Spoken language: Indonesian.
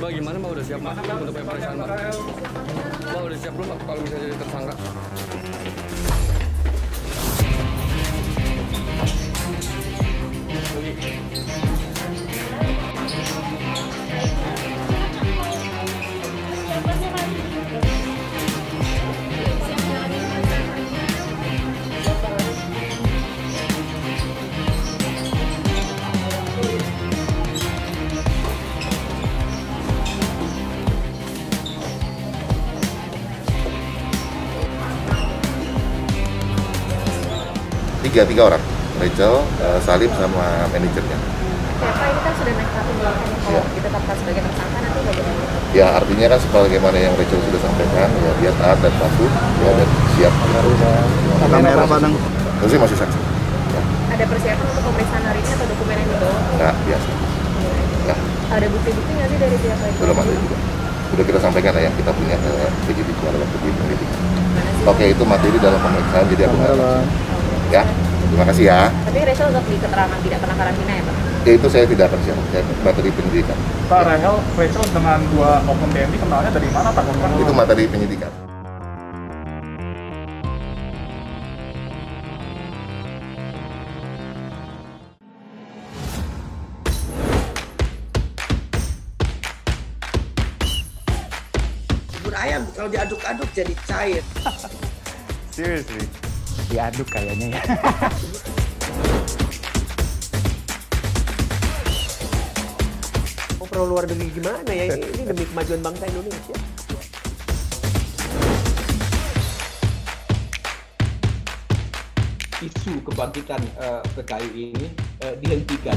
Mbak gimana Mbak udah siap Mbak untuk pemeriksaan Mbak? Mbak udah siap belum Mbak kalau misalnya jadi tersangka? Tiga tiga orang Rachel, eh, Salim sama manajernya. Ya, Pak, ini kan sudah naik satu bulan kalau Iya. ditetapkan sebagai tersangka nanti bagaimana? Ya artinya kan sebagaimana yang Rachel sudah sampaikan, ya dia taat dan patuh, ya dan siap. Kamera padang. Itu sih masih saksi. Ya, Ada persiapan untuk pemeriksaan hari ini atau dokumen yang dibawa? ya biasa. Ya, Ada bukti-bukti nggak sih dari pihak lain? belum ada juga. Sudah kita sampaikan ya, kita punya ke penyidik di penyidikan. Oke, itu materi dalam pemeriksaan, jadi aku nggak Ya, terima kasih ya. Tapi Rachel tetap di keterangan tidak pernah karantina ya Pak? Ya itu saya tidak akan siap, saya materi penyidikan. Pak Rahel, Rachel dengan dua oknum BNI kenalnya dari mana Pak? Itu materi penyidikan. bubur ayam kalau diaduk-aduk jadi cair. Seriously. Diaduk kayaknya ya. Mau perlu luar negeri gimana ya? Ini, ini demi kemajuan bangsa Indonesia. isu kebangkitan eh, PKI ini eh, dihentikan.